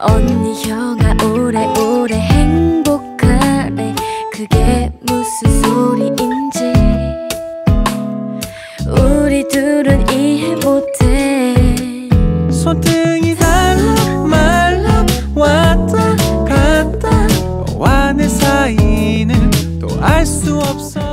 언니 형아 오래오래 행복하래 그게 무슨 소리인지 우리 둘은 이해 못해. 손등이 달라 말라 왔다 갔다. 와내 사이는 또 알 수 없어.